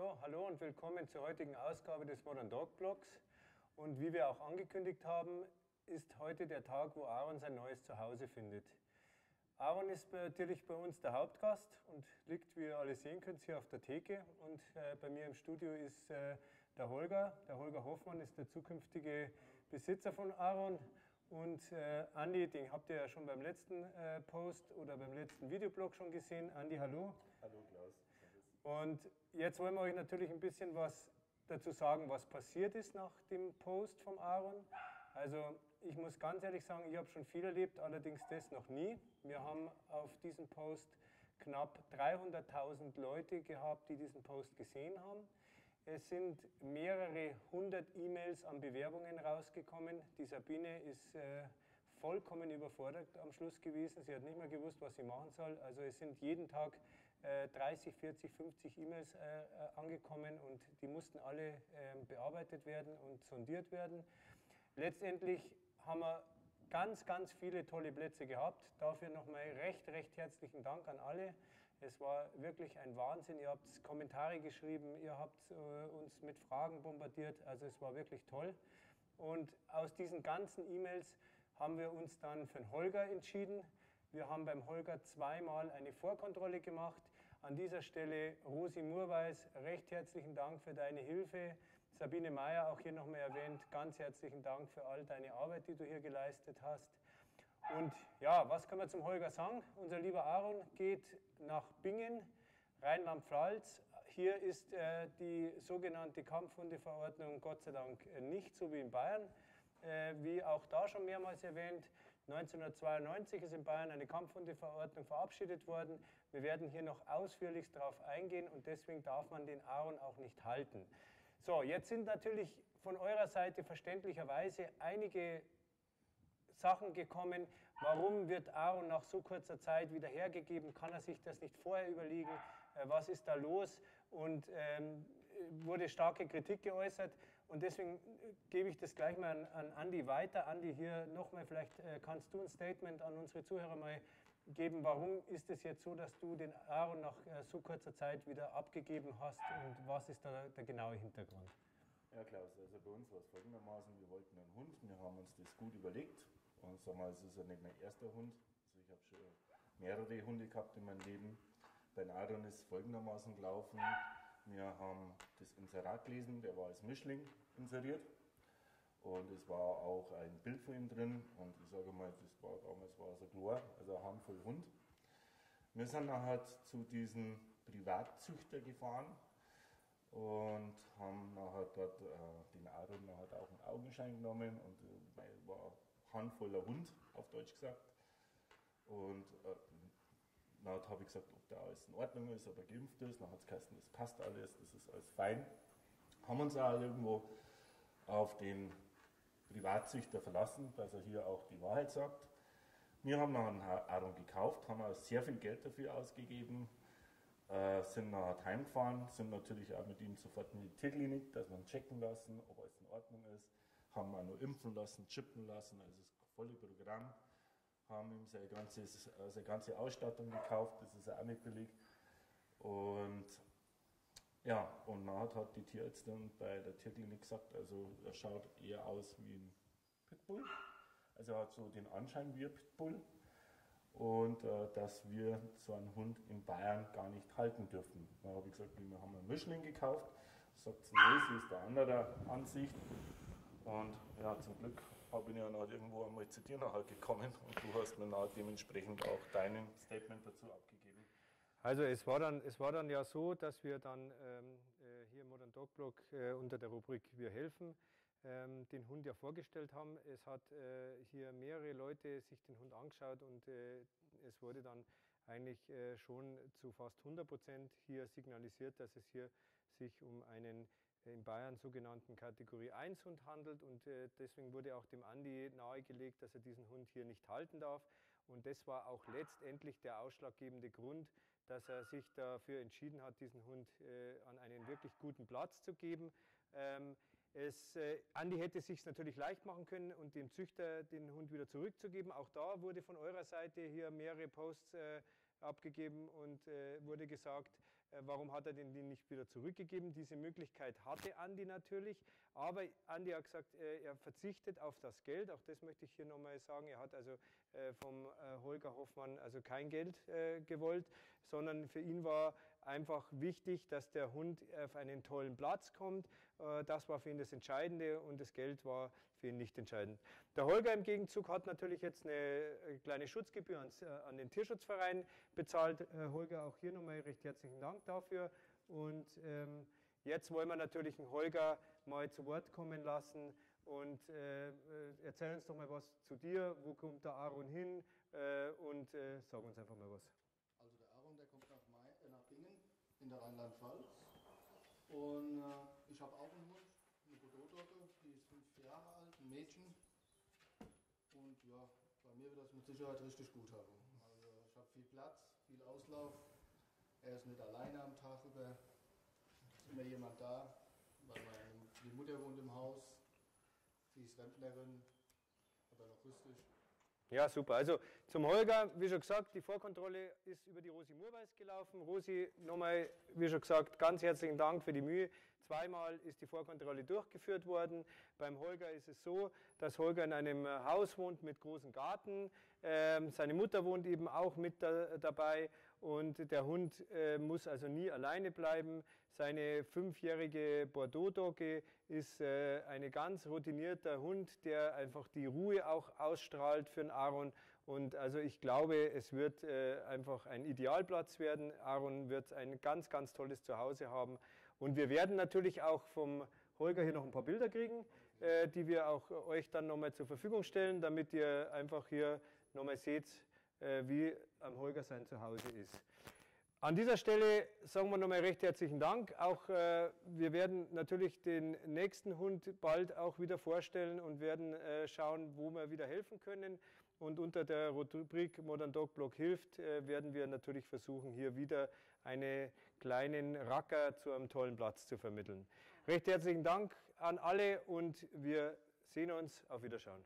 So, hallo und willkommen zur heutigen Ausgabe des Modern Dog Blogs. Und wie wir auch angekündigt haben, ist heute der Tag, wo Aaron sein neues Zuhause findet. Aaron ist natürlich bei uns der Hauptgast und liegt, wie ihr alle sehen könnt, hier auf der Theke. Und äh, bei mir im Studio ist äh, der Holger. Der Holger Hoffmann ist der zukünftige Besitzer von Aaron. Und äh, Andi, den habt ihr ja schon beim letzten äh, Post oder beim letzten Videoblog schon gesehen. Andi, hallo. Hallo Klaus. Und jetzt wollen wir euch natürlich ein bisschen was dazu sagen, was passiert ist nach dem Post vom Aaron. Also ich muss ganz ehrlich sagen, ich habe schon viel erlebt, allerdings das noch nie. Wir haben auf diesem Post knapp 300.000 Leute gehabt, die diesen Post gesehen haben. Es sind mehrere hundert E-Mails an Bewerbungen rausgekommen. Die Sabine ist äh, vollkommen überfordert am Schluss gewesen. Sie hat nicht mehr gewusst, was sie machen soll. Also es sind jeden Tag 30, 40, 50 E-Mails äh, äh, angekommen und die mussten alle ähm, bearbeitet werden und sondiert werden. Letztendlich haben wir ganz, ganz viele tolle Plätze gehabt. Dafür nochmal recht, recht herzlichen Dank an alle. Es war wirklich ein Wahnsinn. Ihr habt Kommentare geschrieben, ihr habt äh, uns mit Fragen bombardiert. Also es war wirklich toll. Und aus diesen ganzen E-Mails haben wir uns dann für den Holger entschieden. Wir haben beim Holger zweimal eine Vorkontrolle gemacht. An dieser Stelle Rosi Murweis, recht herzlichen Dank für deine Hilfe. Sabine Meyer, auch hier nochmal erwähnt, ganz herzlichen Dank für all deine Arbeit, die du hier geleistet hast. Und ja, was können wir zum Holger sagen? Unser lieber Aaron geht nach Bingen, Rheinland-Pfalz. Hier ist äh, die sogenannte Kampfhundeverordnung Gott sei Dank äh, nicht so wie in Bayern. Äh, wie auch da schon mehrmals erwähnt, 1992 ist in Bayern eine Kampfhundeverordnung verabschiedet worden. Wir werden hier noch ausführlichst darauf eingehen und deswegen darf man den Aaron auch nicht halten. So, jetzt sind natürlich von eurer Seite verständlicherweise einige Sachen gekommen. Warum wird Aaron nach so kurzer Zeit wieder hergegeben? Kann er sich das nicht vorher überlegen? Äh, was ist da los? Und ähm, wurde starke Kritik geäußert. Und deswegen äh, gebe ich das gleich mal an, an Andi weiter. Andi, hier nochmal, vielleicht äh, kannst du ein Statement an unsere Zuhörer mal geben. Warum ist es jetzt so, dass du den Aaron nach äh, so kurzer Zeit wieder abgegeben hast und was ist da der genaue Hintergrund? Ja, Klaus, also bei uns war es folgendermaßen: Wir wollten einen Hund, wir haben uns das gut überlegt. Und sag mal, es ist ja nicht mein erster Hund. Also ich habe schon mehrere Hunde gehabt in meinem Leben. Bei Aaron ist folgendermaßen gelaufen. Wir haben das Inserat gelesen, der war als Mischling inseriert. Und es war auch ein Bild von ihm drin. Und ich sage mal, das war damals war ein Glor, also ein Handvoll Hund. Wir sind nachher zu diesem Privatzüchter gefahren und haben nachher dort äh, den Aaron nachher auch einen Augenschein genommen und äh, war Handvoller Hund, auf Deutsch gesagt. Und äh, dann habe ich gesagt, ob der alles in Ordnung ist, ob er geimpft ist. Dann hat es geheißen, das passt alles, das ist alles fein. Haben uns auch irgendwo auf den Privatzüchter verlassen, dass er hier auch die Wahrheit sagt. Wir haben noch einen Aaron gekauft, haben auch sehr viel Geld dafür ausgegeben, äh, sind nachher heimgefahren, sind natürlich auch mit ihm sofort in die Tierklinik, dass wir ihn checken lassen, ob alles in Ordnung ist. Haben wir nur impfen lassen, chippen lassen, also das volle Programm. Haben ihm seine ganze, seine ganze Ausstattung gekauft, das ist auch nicht billig. Und ja, und nachher hat die Tierärztin bei der Tierklinik gesagt, also er schaut eher aus wie ein Pitbull. Also er hat so den Anschein wie ein Pitbull. Und äh, dass wir so einen Hund in Bayern gar nicht halten dürfen. Dann habe ich gesagt, wir haben einen Mischling gekauft. Sagt sie, nee, sie ist der andere Ansicht. Und ja, zum Glück habe ich ja noch irgendwo einmal zu dir nachher gekommen und du hast mir nachher dementsprechend auch dein Statement dazu abgegeben. Also es war dann, es war dann ja so, dass wir dann ähm, äh, hier im Modern Dog Blog äh, unter der Rubrik Wir helfen ähm, den Hund ja vorgestellt haben. Es hat äh, hier mehrere Leute sich den Hund angeschaut und äh, es wurde dann eigentlich äh, schon zu fast 100 Prozent hier signalisiert, dass es hier sich um einen in Bayern sogenannten Kategorie 1 Hund handelt und äh, deswegen wurde auch dem Andi nahegelegt, dass er diesen Hund hier nicht halten darf und das war auch letztendlich der ausschlaggebende Grund, dass er sich dafür entschieden hat, diesen Hund äh, an einen wirklich guten Platz zu geben. Ähm, es, äh, Andi hätte es sich natürlich leicht machen können und dem Züchter den Hund wieder zurückzugeben. Auch da wurde von eurer Seite hier mehrere Posts äh, abgegeben und äh, wurde gesagt, warum hat er den nicht wieder zurückgegeben? Diese Möglichkeit hatte Andi natürlich, aber Andi hat gesagt, äh, er verzichtet auf das Geld. Auch das möchte ich hier nochmal sagen. Er hat also äh, vom Holger Hoffmann also kein Geld gewollt, sondern für ihn war einfach wichtig, dass der Hund auf einen tollen Platz kommt. Das war für ihn das Entscheidende und das Geld war für ihn nicht entscheidend. Der Holger im Gegenzug hat natürlich jetzt eine kleine Schutzgebühr an den Tierschutzverein bezahlt. Holger, auch hier nochmal recht herzlichen Dank dafür. Und ähm, jetzt wollen wir natürlich den Holger mal zu Wort kommen lassen und äh, erzähl uns doch mal was zu dir. Wo kommt der Aaron hin? Äh, und äh, sag uns einfach mal was. Also der Aaron, der kommt nach, Mai, äh, nach Bingen in der Rheinland-Pfalz. Und äh, ich habe auch einen Hund, eine Godot-Dogge, die ist fünf Jahre alt, ein Mädchen. Und ja, bei mir wird das mit Sicherheit richtig gut haben. Also ich habe viel Platz, viel Auslauf, er ist nicht alleine am Tag über. Immer jemand da, weil meine, die Mutter wohnt im Haus. Sie ist Rentnerin, aber noch rüstig. Ja, super. Also zum Holger, wie schon gesagt, die Vorkontrolle ist über die Rosi Murweis gelaufen. Rosi, nochmal, wie schon gesagt, ganz herzlichen Dank für die Mühe. Zweimal ist die Vorkontrolle durchgeführt worden. Beim Holger ist es so, dass Holger in einem Haus wohnt mit großem Garten. Ähm, seine Mutter wohnt eben auch mit da, dabei und der Hund äh, muss also nie alleine bleiben. Seine fünfjährige Bordeaux-Dogge ist äh, ein ganz routinierter Hund, der einfach die Ruhe auch ausstrahlt für den Aaron. Und also ich glaube, es wird äh, einfach ein Idealplatz werden. Aaron wird ein ganz, ganz tolles Zuhause haben. Und wir werden natürlich auch vom Holger hier noch ein paar Bilder kriegen, äh, die wir auch euch dann nochmal zur Verfügung stellen, damit ihr einfach hier nochmal seht, äh, wie am Holger sein Zuhause ist. An dieser Stelle sagen wir nochmal recht herzlichen Dank. Auch äh, wir werden natürlich den nächsten Hund bald auch wieder vorstellen und werden äh, schauen, wo wir wieder helfen können. Und unter der Rubrik Modern Dog Blog hilft werden wir natürlich versuchen, hier wieder einen kleinen Racker zu einem tollen Platz zu vermitteln. Recht herzlichen Dank an alle und wir sehen uns. Auf Wiederschauen.